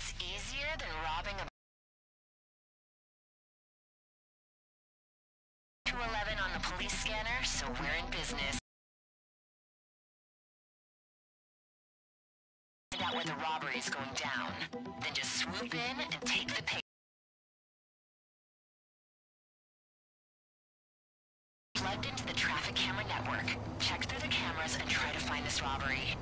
What's easier than robbing a 211 on the police scanner, so we're in business. Find out where the robbery is going down. Then just swoop in and take the pay. Plugged into the traffic camera network. Check through the cameras and try to find this robbery.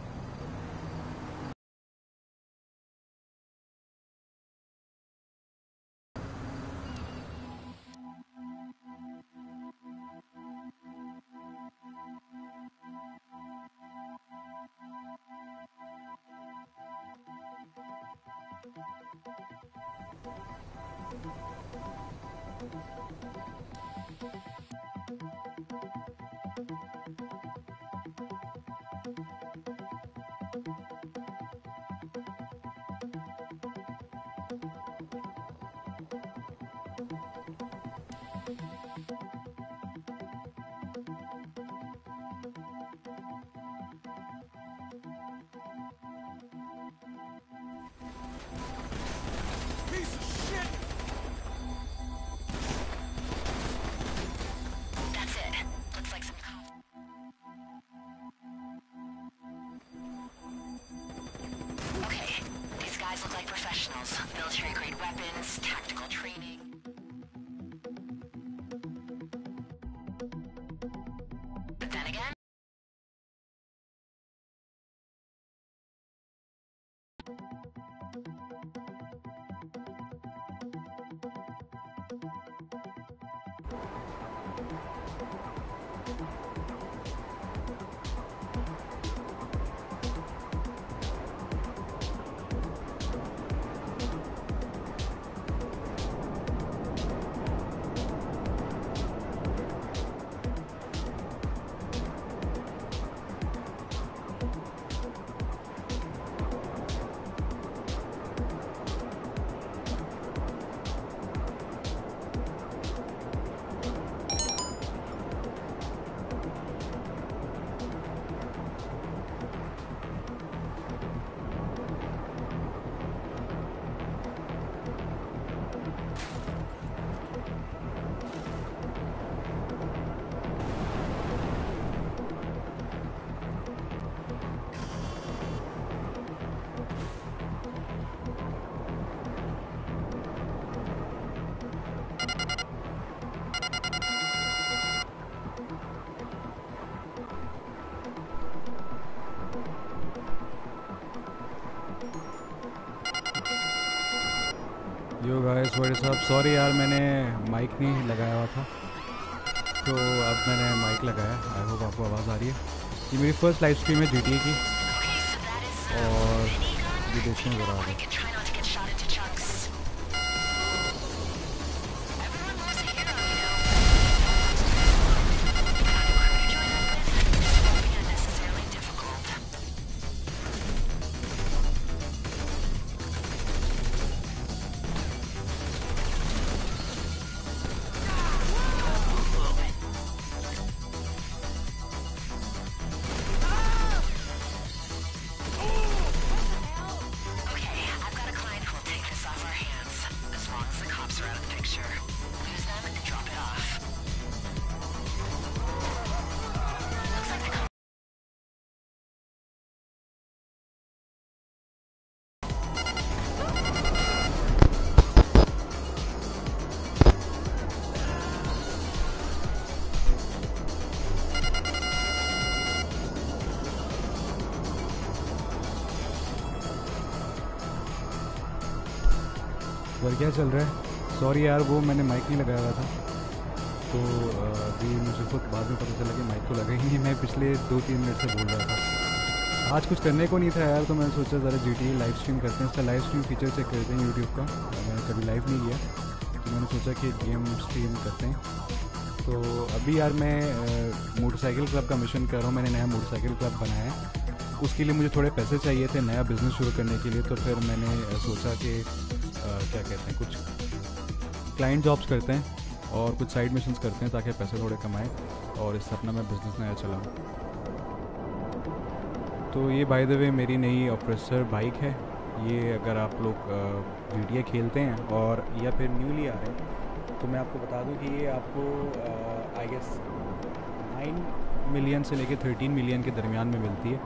Military-grade weapons, tactical training. Yo guys what is up sorry यार, मैंने mic नहीं लगाया हुआ था। तो अब मैंने mic लगाया। आई होप आपको आवाज़ आ रही है। ये मेरी फ़र्स्ट लाइव स्ट्रीम है जी की। और ये देखने ज़रा चल रहा है। सॉरी यार, वो मैंने माइक नहीं लगाया हुआ था। तो अभी मुझे खुद बाद में पता चला कि माइक तो लगा ही नहीं। मैं पिछले दो तीन मिनट से बोल रहा था। आज कुछ करने को नहीं था यार तो मैंने सोचा ज़रा जी टी लाइव स्ट्रीम करते हैं। इसका लाइव स्ट्रीम फीचर चेक करते हैं यूट्यूब का। मैंने कभी लाइव नहीं किया। तो मैंने सोचा कि गेम स्ट्रीम करते हैं। तो अभी यार मैं मोटरसाइकिल क्लब का मिशन कर रहा हूँ। मैंने नया मोटरसाइकिल क्लब बनाया है। उसके लिए मुझे थोड़े पैसे चाहिए थे नया बिज़नेस शुरू करने के लिए। तो फिर मैंने सोचा कि क्या कहते हैं, कुछ क्लाइंट जॉब्स करते हैं और कुछ साइड मिशन करते हैं ताकि पैसे थोड़े कमाएँ और इससे अपना मैं बिज़नेस नया चलाऊँ। तो ये बाय द वे मेरी नई ऑप्रेसर बाइक है। ये अगर आप लोग वी खेलते हैं और या फिर न्यूली आ रहे हैं तो मैं आपको बता दूँ कि ये आपको आई गेस नाइन मिलियन से लेकर थर्टीन मिलियन के दरमियान में मिलती है।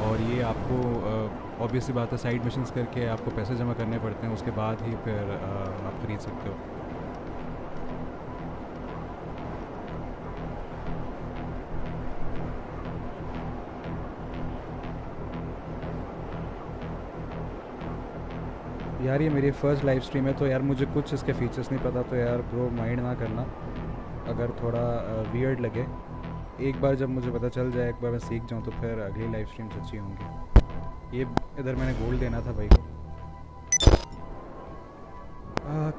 और ये आपको ऑब्वियसली बात है साइड मिशन करके आपको पैसे जमा करने पड़ते हैं, उसके बाद ही फिर आप ख़रीद सकते हो। यार ये मेरी फ़र्स्ट लाइव स्ट्रीम है तो यार मुझे कुछ इसके फीचर्स नहीं पता तो यार ब्रो माइंड ना करना। अगर थोड़ा वियर्ड लगे एक बार जब मुझे पता चल जाए, एक बार मैं सीख जाऊँ तो फिर अगली लाइव स्ट्रीम्स अच्छी होंगी। ये इधर मैंने गोल्ड देना था भाई को।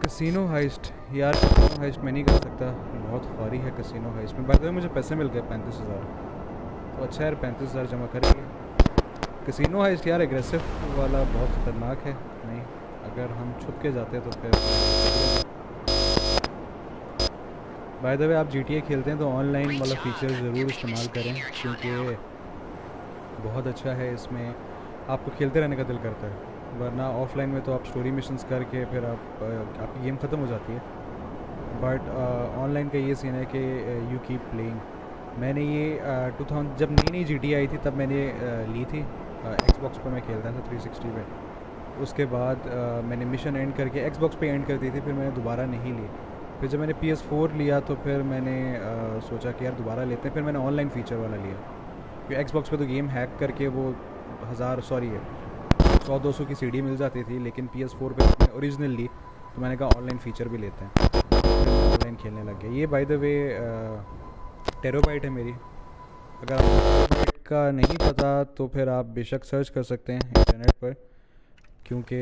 कसिनो हाइस्ट यार कसिनो हाइस्ट मैं नहीं कर सकता। बहुत खारी है कसिनो हाइस्ट में। बाद मुझे पैसे मिल गए पैंतीस हज़ार। तो अच्छा यार, पैंतीस हज़ार जमा कर लिया कसिनो हाइस्ट यार एग्रेसिव वाला बहुत ख़तरनाक है। नहीं, अगर हम छुप के जाते तो फिर बाय द वे आप GTA खेलते हैं तो ऑनलाइन वाला फीचर ज़रूर इस्तेमाल करें क्योंकि बहुत अच्छा है इसमें। आपको खेलते रहने का दिल करता है वरना ऑफलाइन में तो आप स्टोरी मिशंस करके फिर आप आपकी गेम ख़त्म हो जाती है। बट ऑनलाइन का ये सीन है कि यू कीप प्लेइंग मैंने ये टू थाउज़ेंड जब नई नई जी आई थी तब मैंने uh, ली थी एक्सबॉक्स पर मैं खेलता था 360 पे। उसके बाद आ, मैंने मिशन एंड करके एक्सबॉक्स पे एंड कर दी थी फिर मैंने दोबारा नहीं ली। फिर जब मैंने पी एस फोर लिया तो फिर मैंने आ, सोचा कि यार दोबारा लेते हैं। फिर मैंने ऑनलाइन फ़ीचर वाला लिया। क्योंकि एक्सबॉक्स पे तो गेम हैक करके वो हज़ार सॉरी सौ दो सौ की सीडी मिल जाती थी लेकिन पी एस फोर पर ओरिजिनल ली तो मैंने कहा ऑनलाइन फ़ीचर भी लेते हैं। ऑनलाइन खेलने लग गया। ये बाय द वे टेरोबाइट है मेरी। अगर आपको का नहीं पता तो फिर आप बेशक सर्च कर सकते हैं इंटरनेट पर। क्योंकि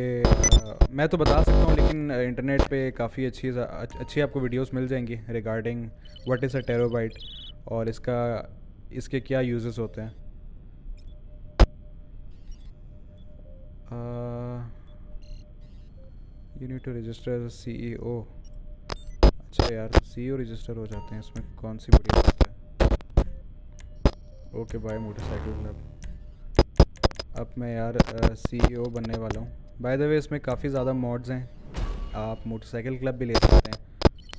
मैं तो बता सकता हूँ, लेकिन इंटरनेट पे काफ़ी अच्छी अच्छी आपको वीडियोस मिल जाएँगी regarding what is a terabyte और इसका, इसके क्या यूजेस होते हैं। You need to register C E O अच्छा यार सी ओ रजिस्टर हो जाते हैं इसमें, कौन सी बड़ी बात है। ओके बाय मोटरसाइकिल क्लब अब मैं यार सी uh, e बनने वाला हूँ। बाय द वे इसमें काफ़ी ज़्यादा मॉड्स हैं। आप मोटरसाइकिल क्लब भी ले सकते हैं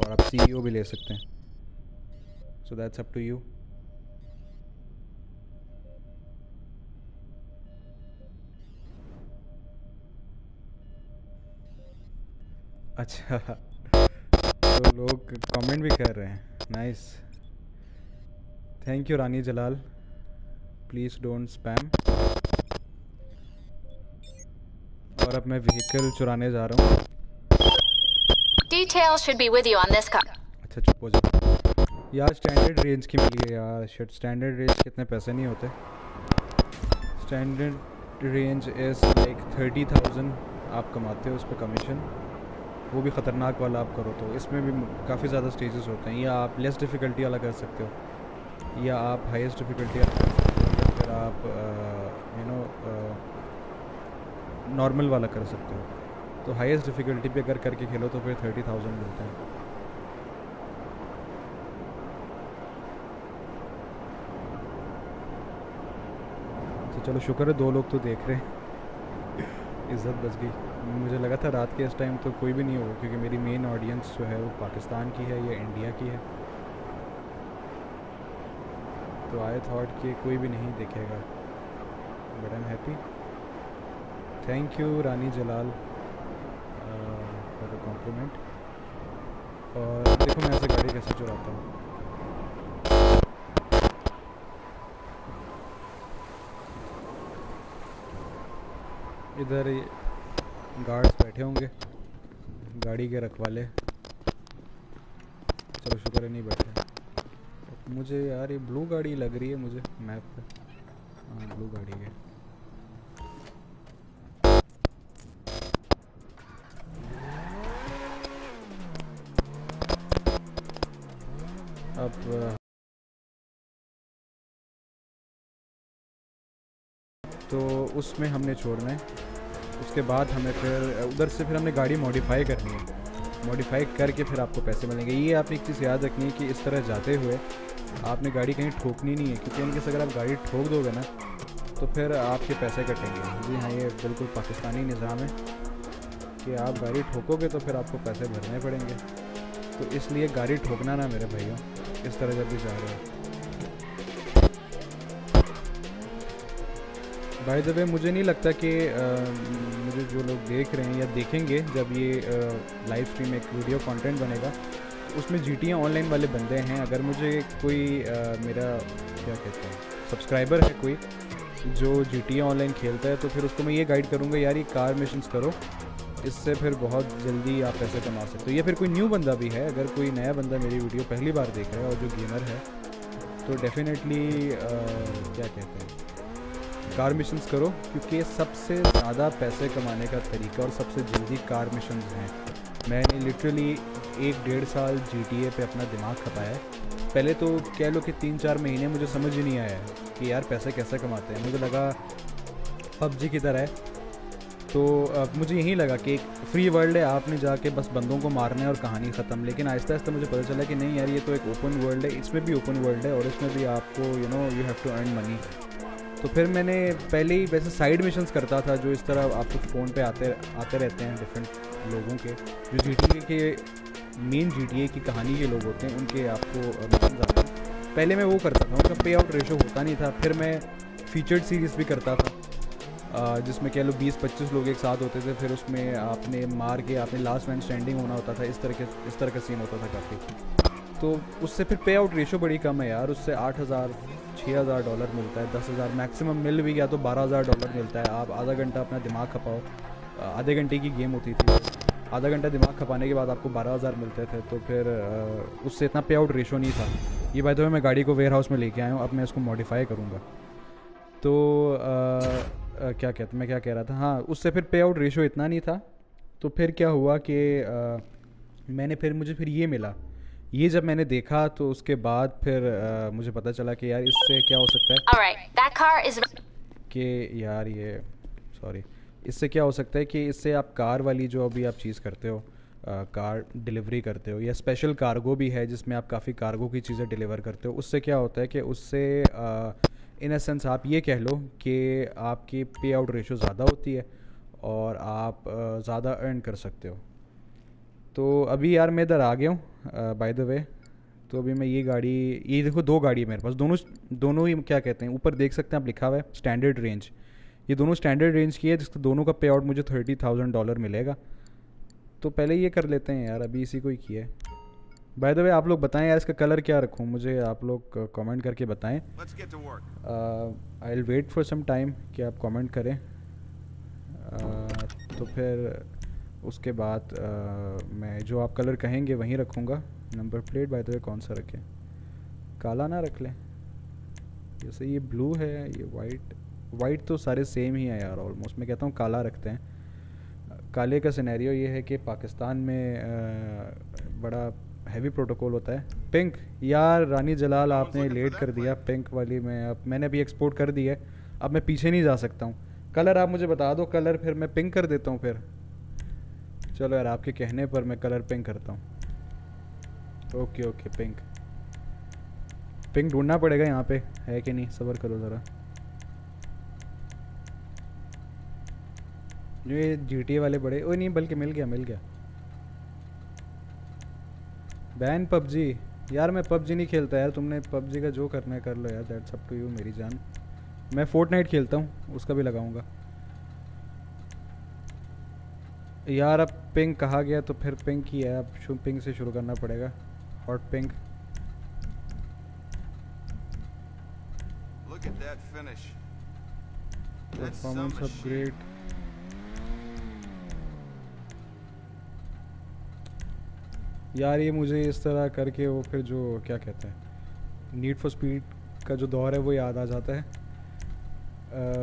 और आप सी e भी ले सकते हैं। So that's up to you अच्छा। तो लोग कमेंट भी कर रहे हैं। Nice thank you Rani Jalal. Please don't spam और अब मैं व्हीकल चुराने जा रहा हूँ। Details should be with you on this car. अच्छा चुप हो जा। यार स्टैंडर्ड रेंज की मिली है यार शिट स्टैंडर्ड रेंज कितने पैसे नहीं होते? Standard range is like thirty thousand आप कमाते हो उस पर कमीशन वो भी ख़तरनाक वाला आप करो तो। इसमें भी काफ़ी ज़्यादा स्टेजेस होते हैं। या आप लेस डिफ़िकल्टी वाला कर सकते हो। या आप हाईएस्ट डिफ़िकल्टी वाला कर सकते हो। या फिर आप यू नो नॉर्मल वाला कर सकते हो। तो हाईएस्ट डिफ़िकल्टी पे अगर करके खेलो तो फिर थर्टी थाउज़ेंड मिलते हैं। तो चलो, शुक्र है दो लोग तो देख रहे हैं। इज़्ज़त बच गई। मुझे लगा था रात के इस टाइम तो कोई भी नहीं होगा, क्योंकि मेरी मेन ऑडियंस जो है वो पाकिस्तान की है या इंडिया की है। तो आई थॉट कि कोई भी नहीं देखेगा। But I am happy thank you Rani Jalal for the compliment और देखो मैं ऐसे गाड़ी कैसे चुराता हूँ। इधर गार्ड्स बैठे होंगे, गाड़ी के रखवाले। चलो, शुक्र है नहीं बैठे। मुझे यार ये ब्लू गाड़ी लग रही है मुझे मैप पे। हाँ ब्लू गाड़ी है। अब तो उसमें हमने छोड़ना है। उसके बाद हमें फिर उधर से फिर हमने गाड़ी मॉडिफाई करनी है। मॉडिफाई करके फिर आपको पैसे मिलेंगे। ये आपने एक चीज़ याद रखनी है कि इस तरह जाते हुए आपने गाड़ी कहीं ठोकनी नहीं है, क्योंकि इनके अगर आप गाड़ी ठोक दोगे ना तो फिर आपके पैसे कटेंगे। जी हाँ ये बिल्कुल पाकिस्तानी निज़ाम है कि आप गाड़ी ठोकोगे तो फिर आपको पैसे भरने पड़ेंगे। तो इसलिए गाड़ी ठोकना ना मेरे भैया इस तरह जब भी जा रहे हो। भाई जब मुझे नहीं लगता कि मुझे जो लोग देख रहे हैं या देखेंगे जब ये लाइव स्ट्रीम एक वीडियो कंटेंट बनेगा तो उसमें जीटीए ऑनलाइन वाले बंदे हैं। अगर मुझे कोई अ, मेरा क्या कहते हैं सब्सक्राइबर है कोई जो जी ऑनलाइन खेलता है तो फिर उसको मैं ये गाइड करूँगा यार ये कार मिशंस करो। इससे फिर बहुत जल्दी आप पैसे कमा सकते हो। या फिर कोई न्यू बंदा भी है, अगर कोई नया बंदा मेरी वीडियो पहली बार देख रहा है और जो गेमर है तो डेफिनेटली क्या कहते हैं? कार मिशंस करो, क्योंकि सबसे ज़्यादा पैसे कमाने का तरीका और सबसे जल्दी कार मिशंस हैं। मैंने लिटरली एक डेढ़ साल जी पे अपना दिमाग खपाया है। पहले तो कह लो कि तीन चार महीने मुझे समझ ही नहीं आया कि यार पैसे कैसे कमाते हैं। मुझे लगा, पबजी की तरह तो मुझे यही लगा कि एक फ्री वर्ल्ड है, आपने जाके बस बंदों को मारना है और कहानी ख़त्म। लेकिन आहिस्ता आहिस्ता मुझे पता चला कि नहीं यार, ये तो एक ओपन वर्ल्ड है, इसमें भी ओपन वर्ल्ड है और इसमें भी आपको you know you have to earn money तो फिर मैंने पहले ही वैसे साइड मिशंस करता था, जो इस तरह आपको फ़ोन पे आते आते रहते हैं डिफरेंट लोगों के। जो जी टी ए के मेन जी टी ए की कहानी के लोग होते हैं, उनके आपको मिशंस आते हैं। पहले मैं वो करता था, उनका पे आउट रेशो होता नहीं था। फिर मैं फीचर्ड सीरीज़ भी करता था। जिसमें कह लो 20-25 लोग एक साथ होते थे फिर उसमें आपने मार के आपने लास्ट मैन स्टैंडिंग होना होता था इस तरह के इस तरह का सीन होता था काफ़ी। तो उससे फिर पे आउट रेशो बड़ी कम है यार उससे आठ हज़ार छः हज़ार डॉलर मिलता है दस हज़ार मैक्सिमम मिल भी गया तो बारह हज़ार डॉलर मिलता है। आप आधा घंटा अपना दिमाग खपाओ। आधे घंटे की गेम होती थी। आधा घंटा दिमाग खपाने के बाद आपको बारह हज़ार मिलते थे तो फिर उससे इतना पे आउट रेशो नहीं था। ये बात तो मैं गाड़ी को वेयर हाउस में लेके आया हूँ अब मैं इसको मॉडिफाई करूँगा। तो अ, अ, क्या कहते मैं क्या कह रहा था हाँ उससे फिर पे आउट रेशो इतना नहीं था तो फिर क्या हुआ कि मैंने फिर मुझे फिर ये मिला ये जब मैंने देखा तो उसके बाद फिर अ, मुझे पता चला कि यार इससे क्या हो सकता है right, is. कि यार ये सॉरी इससे क्या हो सकता है कि इससे आप कार वाली जो अभी आप चीज़ करते हो अ, कार डिलीवरी करते हो या स्पेशल कार्गो भी है जिसमें आप काफ़ी कार्गो की चीज़ें डिलीवर करते हो उससे क्या होता है कि उससे इन सेंस आप ये कह लो कि आपकी पे आउट रेशो ज़्यादा होती है और आप ज़्यादा अर्न कर सकते हो। तो अभी यार मैं इधर आ गया हूँ बाय द वे तो अभी मैं ये गाड़ी, ये देखो दो गाड़ी है मेरे पास, दोनों दोनों ही क्या कहते हैं, ऊपर देख सकते हैं आप लिखा हुआ है स्टैंडर्ड रेंज ये दोनों स्टैंडर्ड रेंज की है जिसका दोनों का पे आउट मुझे थर्टी थाउज़ेंड डॉलर मिलेगा। तो पहले ये कर लेते हैं यार, अभी इसी को ही किया है। बाय द वे आप लोग बताएँ यार इसका कलर क्या रखूँ? मुझे आप लोग कमेंट करके बताएँ. I will wait for some time कि आप कमेंट करें। Uh, तो फिर उसके बाद uh, मैं जो आप कलर कहेंगे वहीं रखूँगा। Number plate by the way कौन सा रखें? काला ना रख लें। जैसे ये ब्लू है ये वाइट वाइट तो सारे सेम ही हैं यार ऑलमोस्ट मैं कहता हूँ काला रखते हैं। काले का सिनेरियो ये है कि पाकिस्तान में अ, बड़ा हैवी प्रोटोकॉल होता है। पिंक यार रानी जलाल आपने लेट कर दिया पिंक वाली में। अब मैंने अभी एक्सपोर्ट कर दी है। अब मैं पीछे नहीं जा सकता हूँ। कलर आप मुझे बता दो कलर फिर मैं पिंक कर देता हूँ फिर। चलो यार आपके कहने पर मैं कलर पिंक करता हूँ। ओके ओके पिंक पिंक ढूंढना पड़ेगा यहाँ पे। है कि नहीं? सबर करो ज़रा। ये जी वाले बड़े ओ नहीं बल्कि मिल गया मिल गया। Ban PUBG. यार मैं पबजी नहीं खेलता यार तुमने पबजी का जो करना है कर लो यार दैट्स अप टू यू मेरी जान। मैं फोर्टनाइट खेलता हूँ उसका भी लगाऊँगा। यार अब पिंक कहा गया तो फिर पिंक ही है अब पिंक से शुरू करना पड़ेगा। Hot pink performance. अपग्रेड यार ये मुझे इस तरह करके वो फिर जो, क्या कहते हैं नीड फॉर स्पीड का जो दौर है वो याद आ जाता है।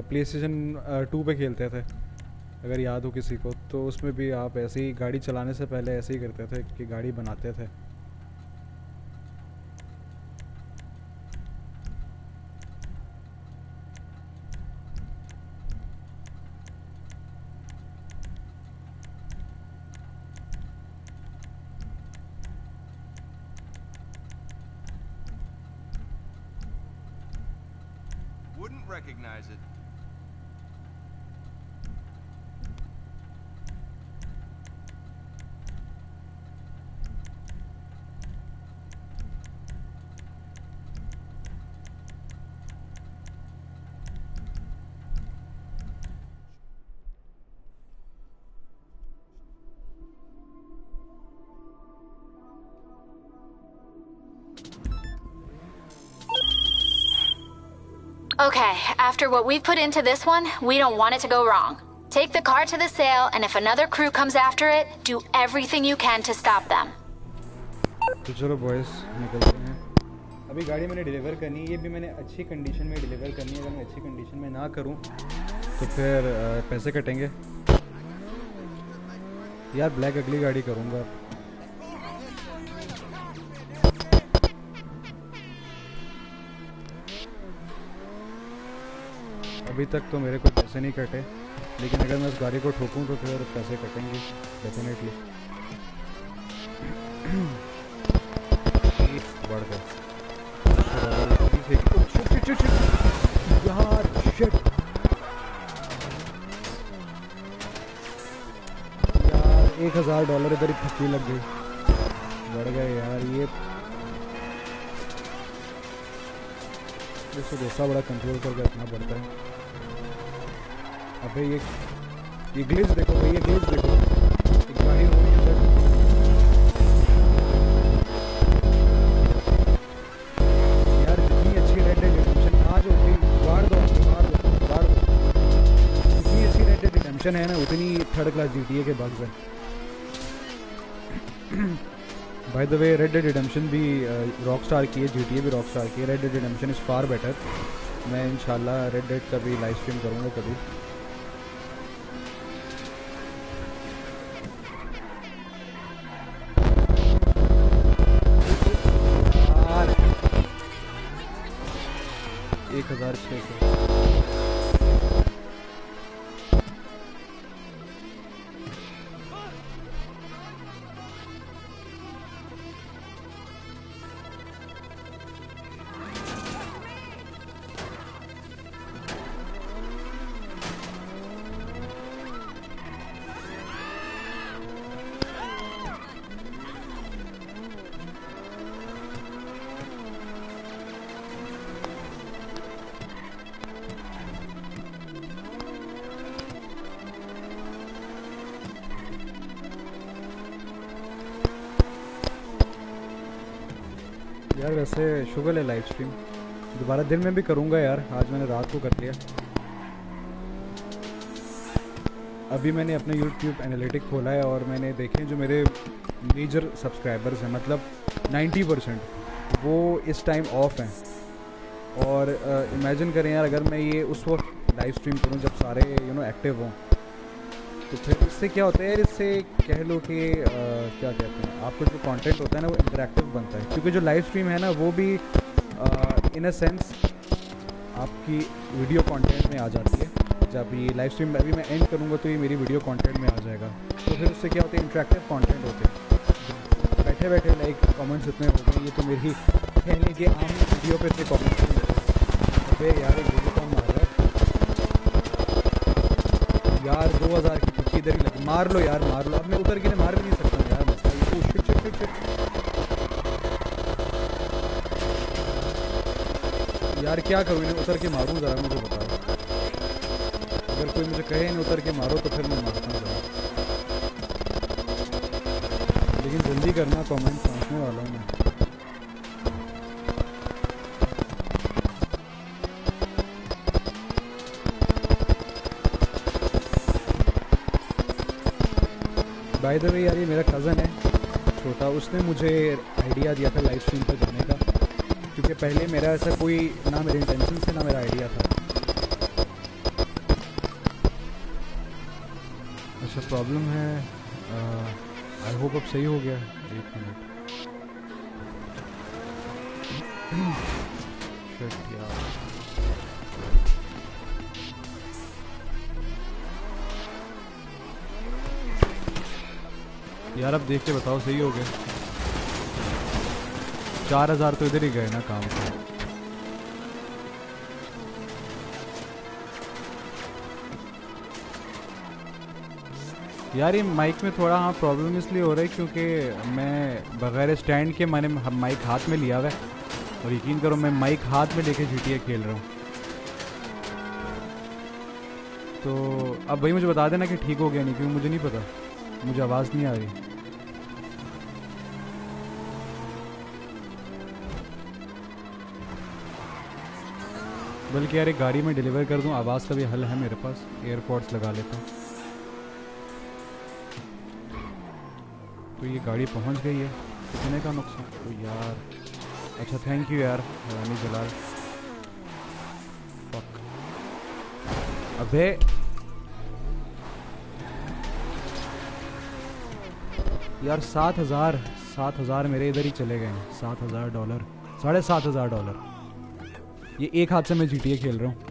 प्ले स्टेशन टू पर खेलते थे, अगर याद हो किसी को तो उसमें भी आप ऐसे ही गाड़ी चलाने से पहले ऐसे ही करते थे कि गाड़ी बनाते थे। after what we've put into this one, we don't want it to go wrong. Take the car to the sale, and if another crew comes after it, do everything you can to stop them. तो चलो boys निकलते हैं अभी गाड़ी मैंने deliver करनी है ये भी मैंने अच्छी कंडीशन में डिलीवर करनी है अगर मैं अच्छी कंडीशन में ना करूं तो फिर अ, पैसे कटेंगे यार ब्लैक अगली गाड़ी करूंगा अभी तक तो मेरे को पैसे नहीं कटे। लेकिन अगर मैं उस गाड़ी को ठोकूं तो फिर पैसे कटेंगे डेफिनेटली बढ़ गए। यार एक हज़ार डॉलर इधर ही फंसी लग गई बढ़ गए यार, ये। इसको गुस्सा बड़ा कंट्रोल करके रखना पड़ता है। अबे ये ये ग्लिच देखो भाई, ये ग्लिच देखो। एक गाड़ी हो है अंदर। यार जितनी अच्छी रेड डेड रिडेम्पशन आज हो गई। गाड़ दो गाड़ दो गाड़ दो। जितनी अच्छी रेड डेड रिडेम्पशन है ना, उतनी थर्ड क्लास जीटीए के बग्स है। By the way red dead redemption भी रॉक स्टार की है जी भी रॉक स्टार की है। Red dead redemption is far better मैं इंशाल्लाह रेड डेड का भी लाइव स्ट्रीम करूँगा कभी। यार वैसे शुगर है लाइव स्ट्रीम दोबारा दिन में भी करूँगा यार आज मैंने रात को कर लिया। अभी मैंने अपने यूट्यूब एनालिटिक खोला है और मैंने देखे जो मेरे मेजर सब्सक्राइबर्स हैं मतलब 90 परसेंट वो इस टाइम ऑफ़ हैं। और इमेजिन uh, करें यार अगर मैं ये उस वक्त लाइव स्ट्रीम करूँ जब सारे यू नो एक्टिव हों तो फिर इससे क्या होता है इससे कह लो कि क्या कहते हैं, आपका जो कंटेंट होता है ना, वो इंटरेक्टिव बनता है। क्योंकि जो लाइव स्ट्रीम है ना, वो भी इन अ सेंस आपकी वीडियो कंटेंट में आ जाती है। जब ये लाइव स्ट्रीम अभी मैं एंड करूँगा तो ये मेरी वीडियो कंटेंट में आ जाएगा। तो फिर उससे क्या होता है इंटरेक्टिव कंटेंट होते हैं। बैठे बैठे लाइक कमेंट्स इतने हो गए, ये तो मेरी कहने के आम वीडियो पे इतने कमेंट्स यार यार, दो हज़ार की पीछे इधर ही लगी। मार लो यार, मार लो। अब मैं उतर के मार भी नहीं सकता यार मसला ये शिट शिट शिट शिट यार, क्या करूँ इन्हें? उतर के मारूँ ज़रा, मुझे बताओ। अगर कोई मुझे कहे नहीं उतर के मारो तो फिर मैं मारता हूँ ज़रा। लेकिन जल्दी करना कमेंट पहुँचने वाला हूँ मैं। बाय द वे यार ये मेरा कज़न है, छोटा, उसने मुझे आइडिया दिया था लाइव स्ट्रीम पर जाने का। क्योंकि पहले मेरा ऐसा कोई, ना मेरे इंटेंशन से ना मेरा आइडिया था। अच्छा प्रॉब्लम है आई होप अब सही हो गया एक मिनट यार। यार, अब देख के बताओ, सही हो गया चार हज़ार तो इधर ही गए ना काम से। यार, ये माइक में थोड़ा हाँ प्रॉब्लम इसलिए हो रहा है क्योंकि मैं बगैर स्टैंड के मैंने माइक हाथ में लिया हुआ है। और यकीन करो, मैं माइक हाथ में लेके जीटीए खेल रहा हूँ। तो अब भाई मुझे बता देना कि ठीक हो गया नहीं, क्योंकि मुझे नहीं पता। मुझे आवाज़ नहीं आ रही। बल्कि यार एक गाड़ी में डिलीवर कर दूँ, आवाज़ का भी हल है मेरे पास। एयरपोर्ट्स लगा लेता हूँ। तो ये गाड़ी पहुँच गई है। कितने का नुकसान? तो यार। अच्छा थैंक यू यार रानी जलाल. अबे। यार, सात हज़ार सात हज़ार मेरे इधर ही चले गए सात हज़ार डॉलर, साढ़े सात हज़ार डॉलर। ये एक हाथ से मैं जी खेल रहा हूँ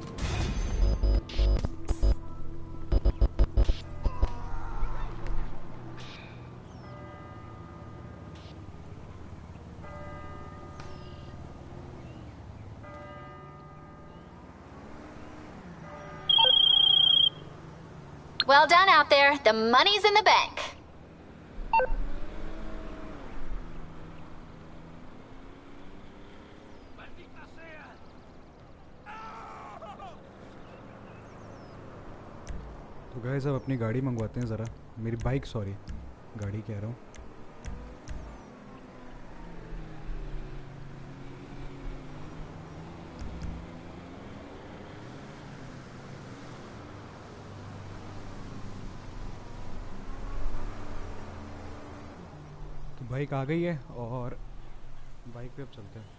Well done out there. The money's in the bank. गए अब अपनी गाड़ी मंगवाते हैं ज़रा। मेरी बाइक सॉरी गाड़ी कह रहा हूँ। तो बाइक आ गई है और बाइक पे अब चलते हैं।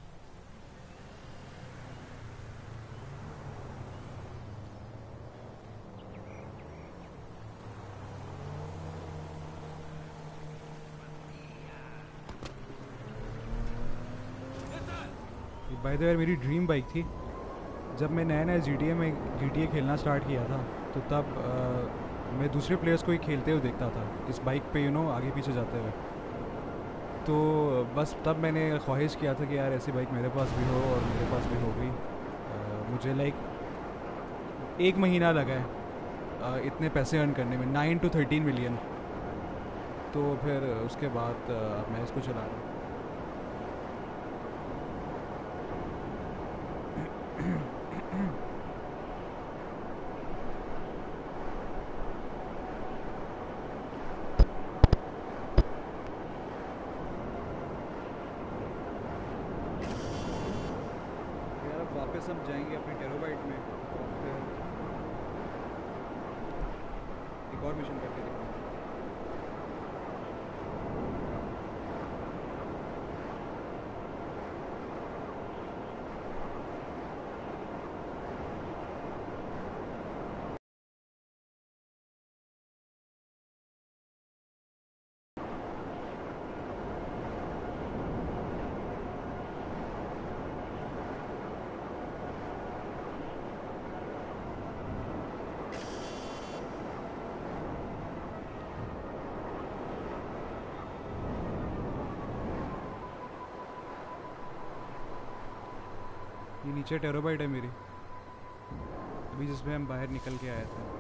बाय द वे मेरी ड्रीम बाइक थी। जब मैं नया नया जी में GTA खेलना स्टार्ट किया था तो तब अ, मैं दूसरे प्लेयर्स को ही खेलते हुए देखता था इस बाइक पे यू नो आगे पीछे जाते हुए। तो बस तब मैंने ख्वाहिश किया था कि यार ऐसी बाइक मेरे पास भी हो और मेरे पास भी हो गई मुझे लाइक एक महीना लगा है इतने पैसे अर्न करने में। नाइन टू थर्टीन मिलियन तो फिर उसके बाद मैं इसको चला रहा हूँ यार अब वापस हम जाएँगे अपने टेरोबाइट में और फिर एक और मिशन करके दिखाऊँगा ये नीचे टेरोबाइट है मेरी। अभी जिसमें हम बाहर निकल के आए थे।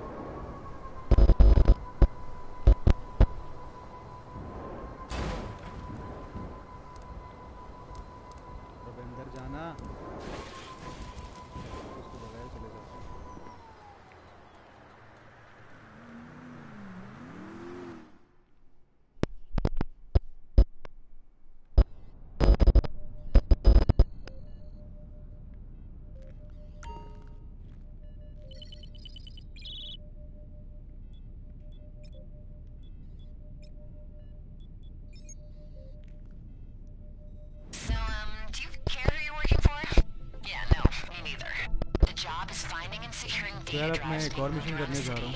तो फिर अब मैं एक और मिशन करने जा रहा हूँ।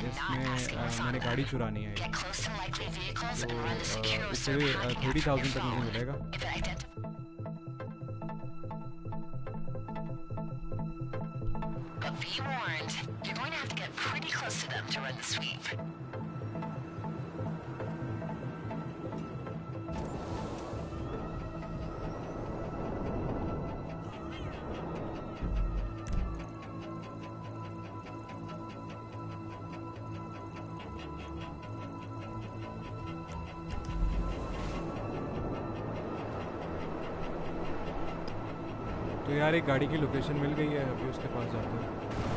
जिसमें uh, मैंने गाड़ी चुरानी है। तो इससे uh, भी uh, थर्टी थाउज़ेंड तक मुझे मिलेगा। लोकेशन मिल गई है अभी उसके पास जाते हैं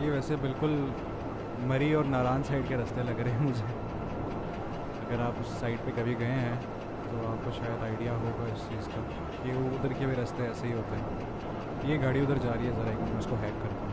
ये वैसे बिल्कुल मरी और नारायण साइड के रास्ते लग रहे हैं मुझे। अगर आप उस साइड पे कभी गए हैं तो आपको शायद आइडिया होगा इस चीज़ का कि उधर के भी रास्ते ऐसे ही होते हैं। ये गाड़ी उधर जा रही है, ज़रा एक मैं उसको हैक करता हूँ।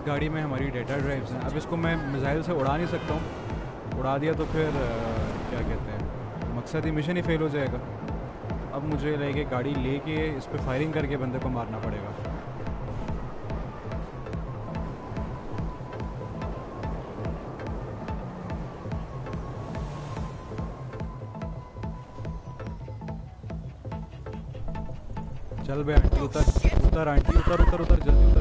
इस गाड़ी में हमारी डेटा ड्राइव्स हैं। अब इसको मैं मिसाइल से उड़ा नहीं सकता हूँ। उड़ा दिया तो फिर अ, क्या कहते हैं? मकसद ही मिशन ही फेल हो जाएगा। अब मुझे लाइक गाड़ी लेके इस पर फायरिंग करके बंदे को मारना पड़ेगा। चल बे आंटी उतर। उतर आंटी उतर उतर उतर जल्दी उतर।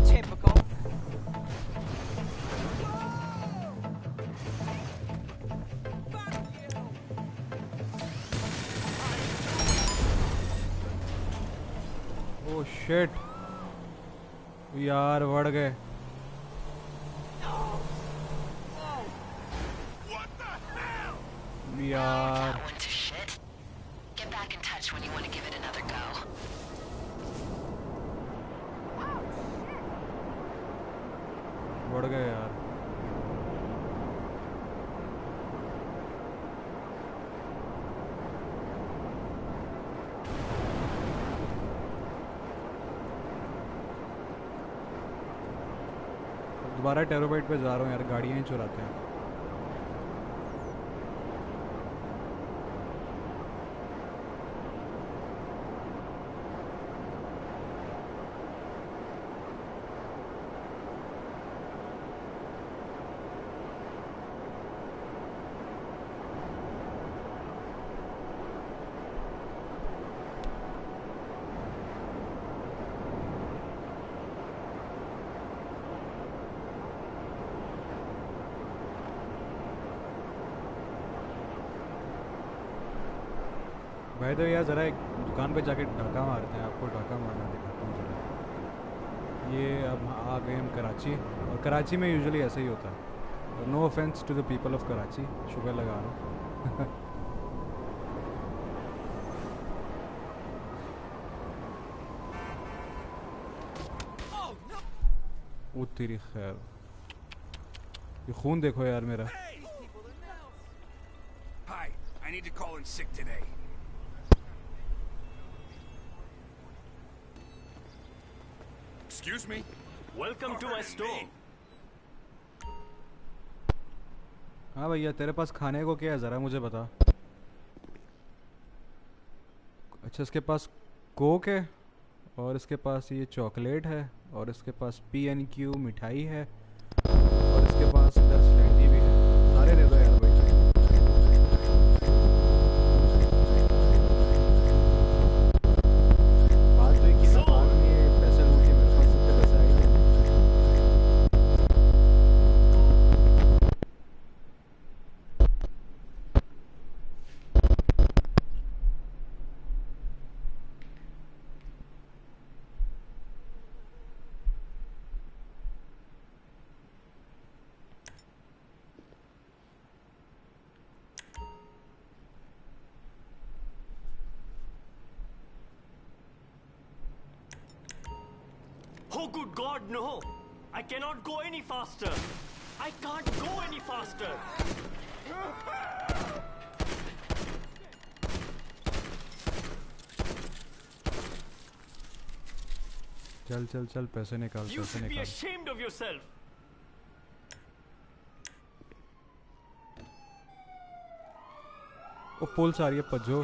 दोबारा टेरोबाइट पे जा रहा हूँ यार गाड़ियाँ ही चुराते हैं। तो यार ज़रा एक दुकान पे जाके डाका मारते हैं? आपको डाका मारना दिखाता हूँ ज़रा। ये अब आ गए हम कराची और कराची में यूजुअली ऐसे ही होता है। No offence to the people of Karachi sugar लगा रहा हूँ। तेरी खैर। ये खून देखो यार मेरा। Hi, I need to call in sick today. Excuse me? Welcome to my store. हाँ भैया, तेरे पास खाने को क्या है ज़रा मुझे बता अच्छा इसके पास कोक है, और इसके पास ये चॉकलेट है, और इसके पास पी एन क्यू मिठाई है, और इसके पास इधर स्लैंडी भी है सारे दे Oh, good God, no! I cannot go any faster! I can't go any faster! चल चल चल पैसे निकाल You पैसे should be निकाल ashamed of yourself! O police आ रही है पज्जो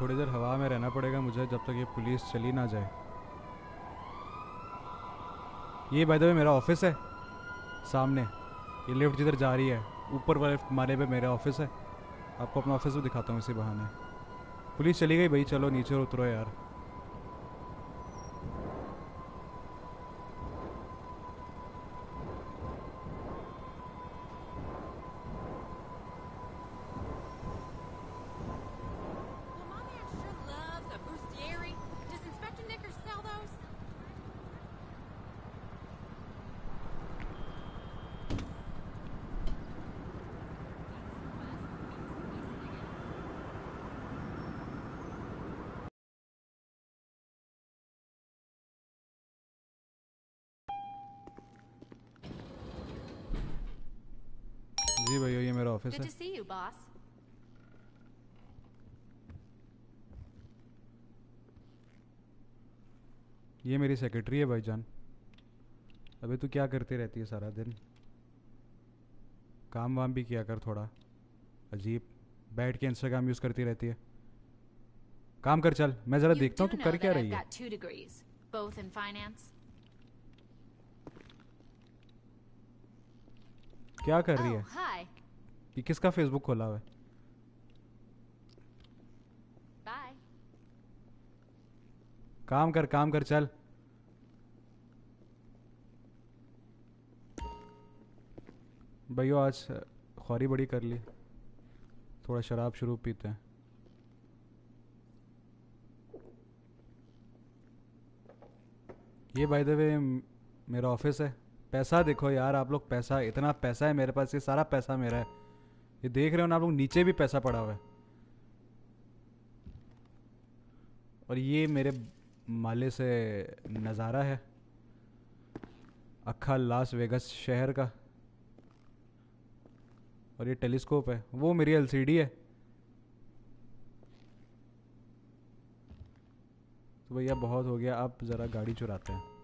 थोड़ी देर हवा में रहना पड़ेगा मुझे जब तक ये पुलिस चली ना जाए। ये बाय द वे मेरा ऑफ़िस है। सामने। ये लिफ्ट जिधर जा रही है। ऊपर वाले मारे पे मेरा ऑफ़िस है। आपको अपना ऑफ़िस भी दिखाता हूँ इसी बहाने। पुलिस चली गई भाई, चलो नीचे उतरो यार Well, my man sure loves a bustieri. Does Inspector Knickers sell those? जी भैया ये मेरा office Good to see you, boss. ये मेरी सेक्रेटरी है भाईजान। अबे तू क्या करती रहती है सारा दिन? काम वाम भी किया कर थोड़ा। अजीब। बैठ के इंस्टाग्राम यूज़ करती रहती है। काम कर चल। मैं ज़रा देखता हूँ तू कर क्या रही है. क्या कर रही Oh, है? ये किसका फेसबुक खोला हुआ है. काम कर काम कर चल। भैया आज ख्वारी बड़ी कर ली। थोड़ा शराब शुरू पीते हैं। ये बाय द वे मेरा ऑफ़िस है। पैसा देखो यार आप लोग पैसा इतना पैसा है मेरे पास ये सारा पैसा मेरा है। ये देख रहे हो ना, आप लोग नीचे भी पैसा पड़ा हुआ है। और ये मेरे माले से नज़ारा है। अक्खा लास वेगस शहर का। और ये टेलीस्कोप है। वो मेरी एलसीडी है। तो भैया, बहुत हो गया। आप ज़रा गाड़ी चुराते हैं।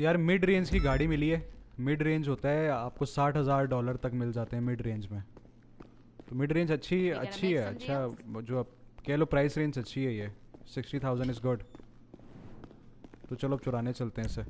यार मिड रेंज की गाड़ी मिली है। मिड रेंज होता है आपको साठ हज़ार डॉलर तक मिल जाते हैं मिड रेंज में। तो मिड रेंज अच्छी अच्छी है अच्छा जो आप कह लो प्राइस रेंज अच्छी है ये। सिक्सटी थाउज़ेंड इज़ गुड तो चलो अब चुराने चलते हैं इसे।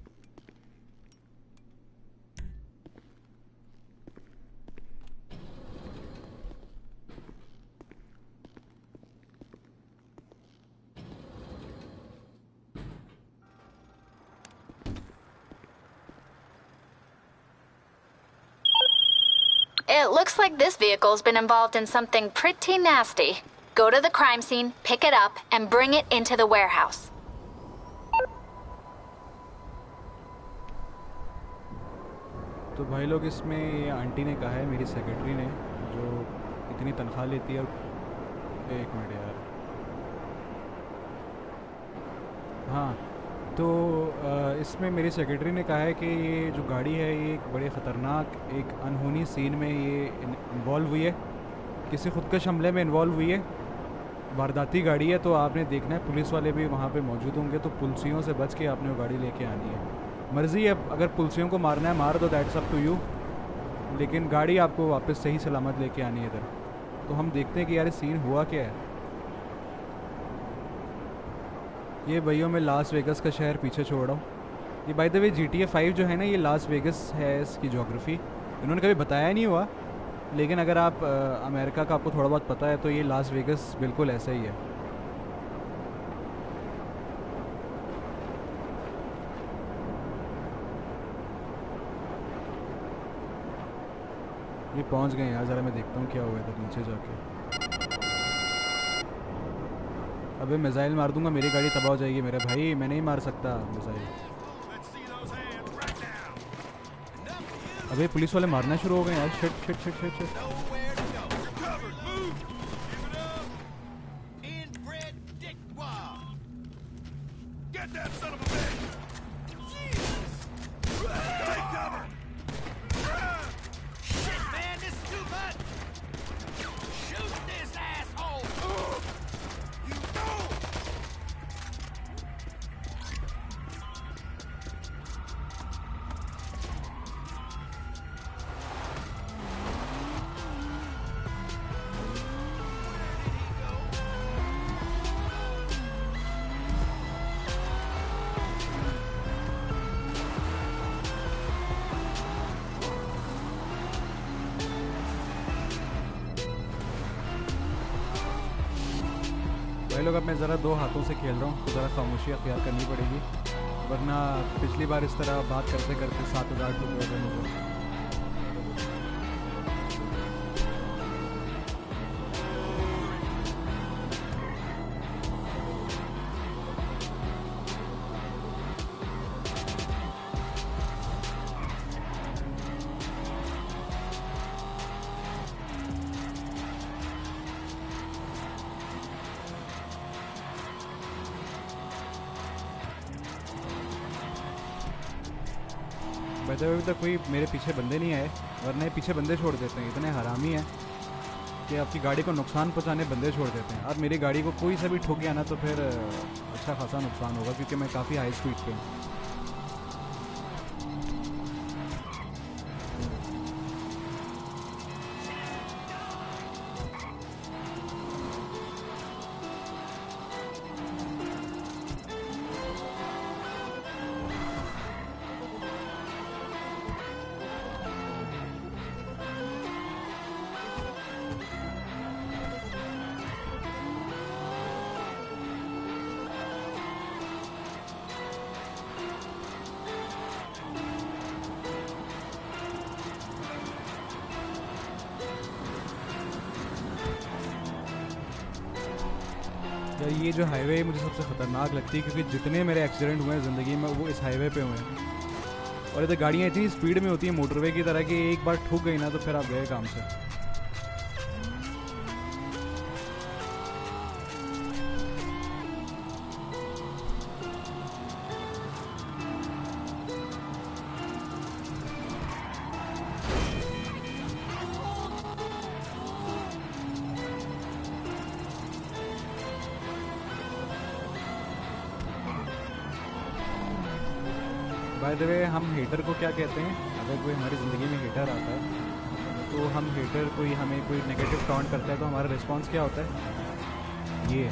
It looks like this vehicle's been involved in something pretty nasty. Go to the crime scene, pick it up, and bring it into the warehouse. तो भाई लोग इसमें ये आंटी ने कहा है मेरी सेक्रेटरी ने जो इतनी तनख्वाह लेती है एक मिनट यार हाँ तो इसमें मेरी सेक्रेटरी ने कहा है कि ये जो गाड़ी है, ये एक बड़े ख़तरनाक, एक अनहोनी सीन में ये इन्वॉल्व हुई है। किसी खुदकश हमले में इन्वॉल्व हुई है। वारदाती गाड़ी है तो आपने देखना है, पुलिस वाले भी वहाँ पे मौजूद होंगे तो पुलिसियों से बच के आपने वो गाड़ी लेके आनी है। मर्ज़ी है, अगर पुलिसियों को मारना है, मार दो दैट्स अप टू यू लेकिन गाड़ी आपको वापस सही सलामत लेके आनी है इधर। तो हम देखते हैं कि यार सीन हुआ क्या है? ये भैया मैं लास वेगस का शहर पीछे छोड़ रहा हूँ। ये by the way G T A five जो है ना ये लास वेगस है इसकी जोग्राफ़ी इन्होंने कभी बताया नहीं हुआ लेकिन अगर आप अ, अमेरिका का आपको थोड़ा बहुत पता है तो ये लास वेगस बिल्कुल ऐसा ही है। ये पहुँच गए यार ज़रा मैं देखता हूँ क्या हुआ इधर नीचे जाके। अबे मिसाइल मार दूँगा, मेरी गाड़ी तबाह हो जाएगी मेरे भाई। मैं नहीं मार सकता मिसाइल। अबे पुलिस वाले मारना शुरू हो गए यार shit shit shit shit shit Get that son of a bitch! लोग अब मैं ज़रा दो हाथों से खेल रहा हूँ तो ज़रा खामोशी अख्तियार करनी पड़ेगी। वरना पिछली बार इस तरह बात करते करते सात हज़ार टुकड़े हो गए कोई मेरे पीछे बंदे नहीं आए, वरना पीछे बंदे छोड़ देते हैं। इतने हरामी हैं कि आपकी गाड़ी को नुकसान पहुँचाने बंदे छोड़ देते हैं। अब मेरी गाड़ी को कोई सा भी ठोक गया ना तो फिर अच्छा खासा नुकसान होगा, क्योंकि मैं काफ़ी हाई स्पीड पे हूँ। ये जो हाईवे मुझे सबसे ख़तरनाक लगती है क्योंकि जितने मेरे एक्सीडेंट हुए हैं ज़िंदगी में, वो इस हाईवे पे हुए हैं। और इधर गाड़ियाँ इतनी स्पीड में होती हैं मोटरवे की तरह कि एक बार ठुक गई ना तो फिर आप गए काम से। हेटर कोई हमें कोई नेगेटिव टॉन्ट करता है तो हमारा रिस्पांस क्या होता है? ये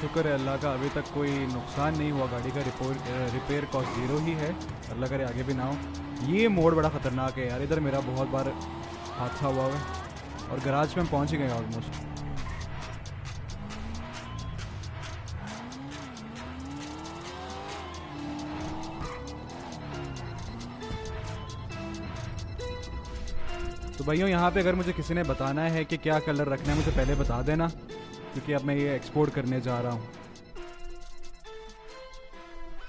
शुक्र है अल्लाह का अभी तक कोई नुकसान नहीं हुआ। गाड़ी का रिपोर्ट रिपेयर कॉस्ट ज़ीरो ही है। अल्लाह करे आगे भी ना हो। ये मोड़ बड़ा ख़तरनाक है यार। इधर मेरा बहुत बार हादसा हुआ है और गराज में हम पहुँच ही गए ऑलमोस्ट भाइयों यहाँ पे अगर मुझे किसी ने बताना है कि क्या कलर रखना है मुझे पहले बता देना क्योंकि अब मैं ये एक्सपोर्ट करने जा रहा हूँ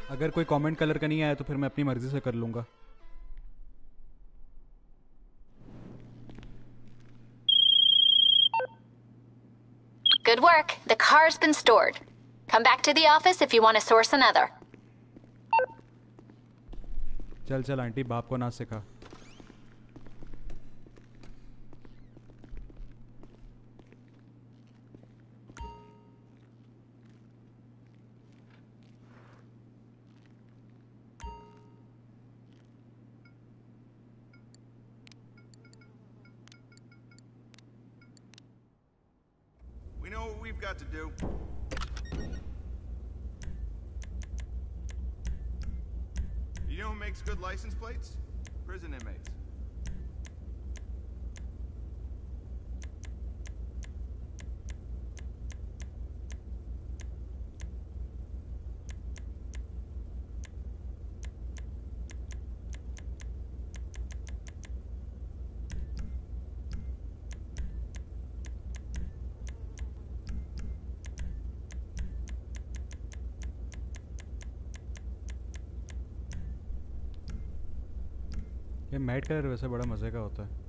अगर कोई कमेंट कलर का नहीं आया तो फिर मैं अपनी मर्ज़ी से कर लूँगा Good work. The car's been stored. Come back to the office if you want to source another. चल चल आंटी बाप को ना सिखा got to do. You know who makes good license plates? Prison inmates. ये मैट कलर वैसे बड़ा मज़े का होता है।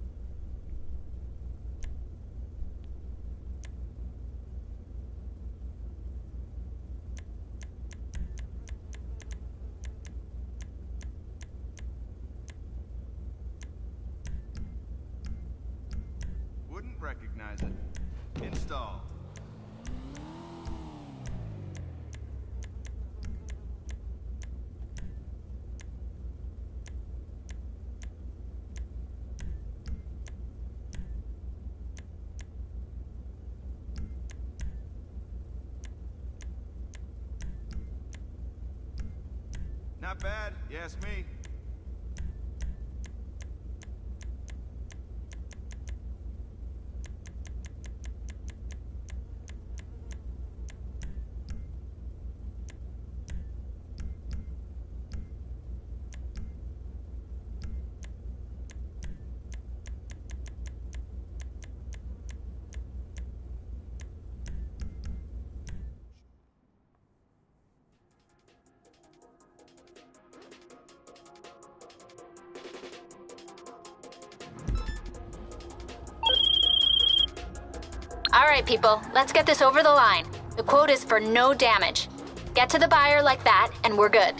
People, let's get this over the line. The quote is for no damage. Get to the buyer like that, and we're good.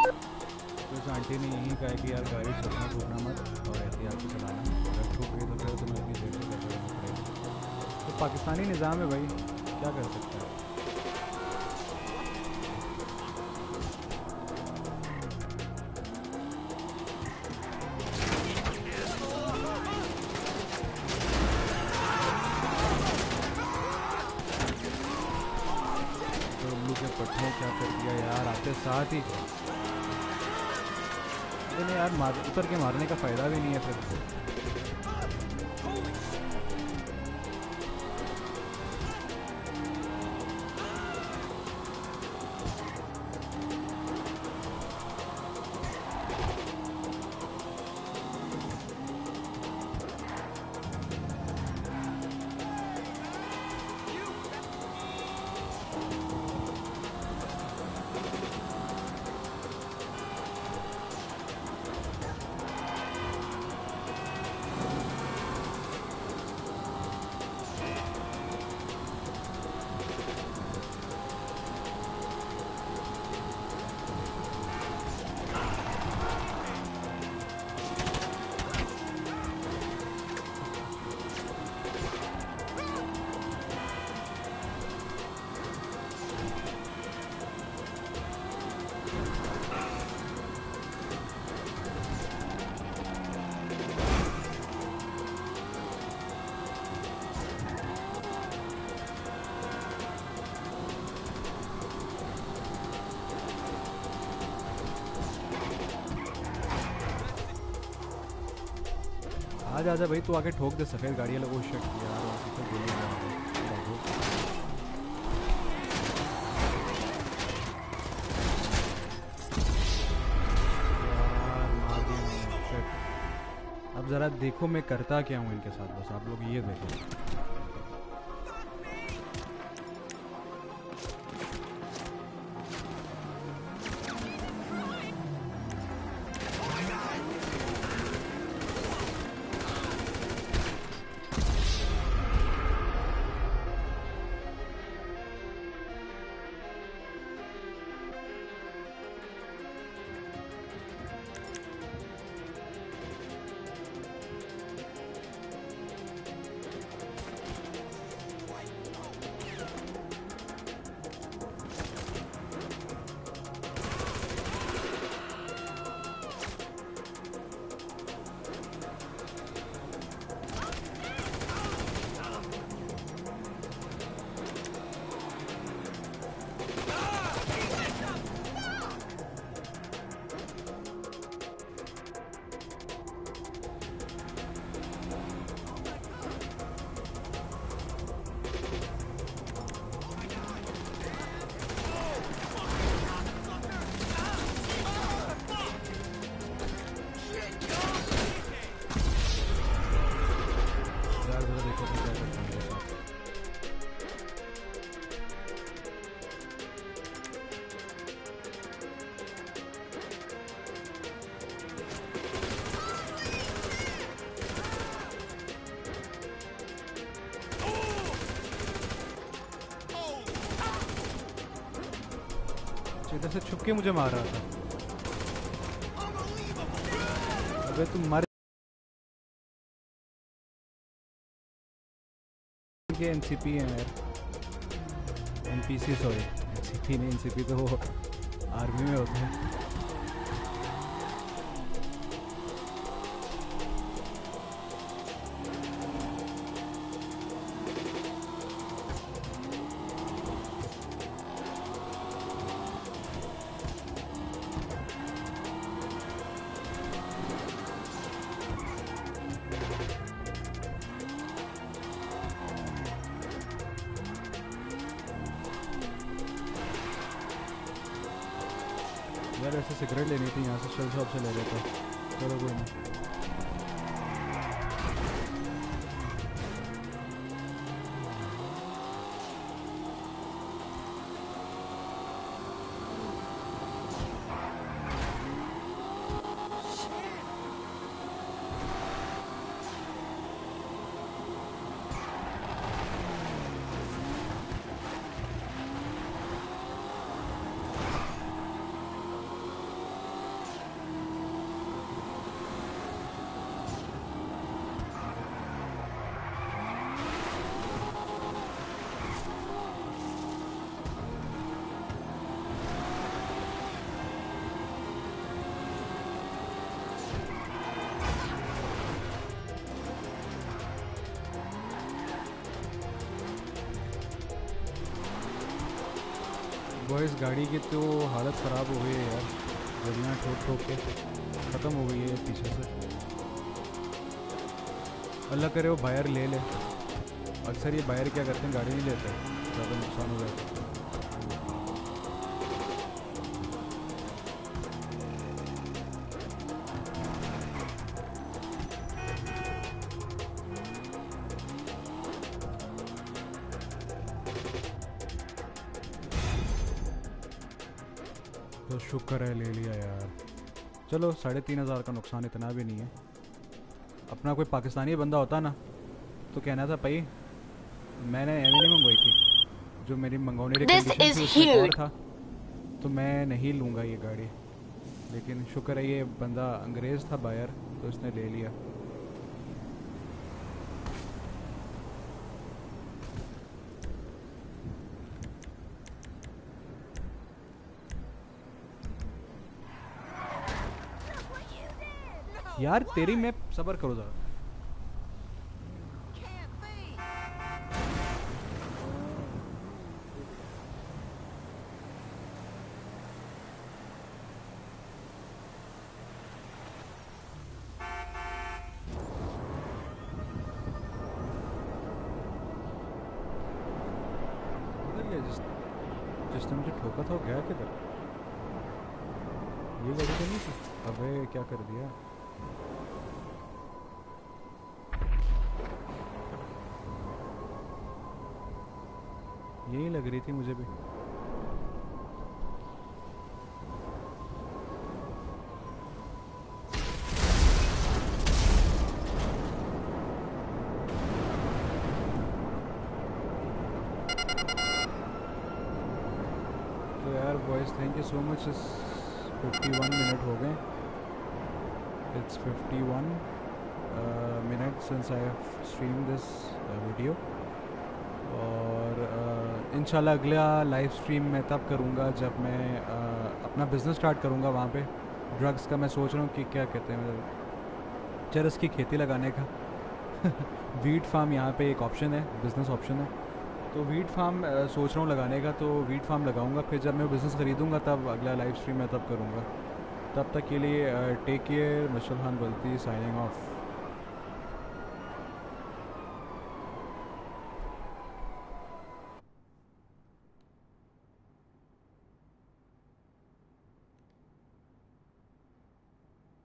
तो उस aunty ने यही कहा है कि यार गाड़ी ठोकना ठोकना मत और एहतियात से चलाना अगर ठोक गई तो फिर तुम्हें अपनी जेब से पैसे देना पड़ेगा तो पाकिस्तानी निज़ाम है भाई क्या कर सकते हैं उतर के मारने का फ़ायदा भी नहीं है फिर आज, आजा भाई, तू आके ठोक दे, सफ़ेद गाड़ी वाला, वो शक यार शिट अब ज़रा देखो मैं करता क्या हूँ इनके साथ, बस आप लोग ये देखो। से छुप के मुझे मार रहा था। अबे तुम मर के एनसीपी हैं यार। एनपीसी सॉरी एनसीपी नहीं एनसीपी तो आर्मी में होते हैं। बॉयस गाड़ी की तो हालत ख़राब हो गई है यार। गलियाँ ठोक ठोक के ख़त्म हो गई है पीछे से। अल्लाह करे वो बायर ले ले। अक्सर ये बायर क्या करते हैं, गाड़ी नहीं लेते, ज़्यादा नुकसान हो जाता है। चलो साढ़े तीन हज़ार का नुकसान इतना भी नहीं है। अपना कोई पाकिस्तानी बंदा होता ना तो कहना था भाई मैंने एम नहीं मंगवाई थी जो मेरी मंगवाने की और था तो मैं नहीं लूँगा ये गाड़ी। लेकिन शुक्र है ये बंदा अंग्रेज़ था बायर तो इसने ले लिया। यार, तेरी मैं सबर करो जरा। जिसने मुझे ठोका था गया किधर? ये तो क्या कर दिया? लग रही थी मुझे भी। तो यार boys thank you so much इस 51 मिनट हो गए। It's 51 minute since I have stream this video और इंशाल्लाह अगला लाइव स्ट्रीम मैं तब करूँगा जब मैं uh, अपना बिज़नेस स्टार्ट करूँगा वहाँ पे। ड्रग्स का मैं सोच रहा हूँ कि क्या कहते हैं मतलब चरस की खेती लगाने का। वीट फार्म यहाँ पे एक ऑप्शन है बिज़नेस ऑप्शन है। तो वीट फार्म सोच रहा हूँ लगाने का तो वीट फार्म लगाऊँगा। फिर जब मैं बिज़नेस ख़रीदूँगा तब अगला लाइव स्ट्रीम मैं तब करूँगा। तब तक के लिए take care Mashal Khan Balti signing off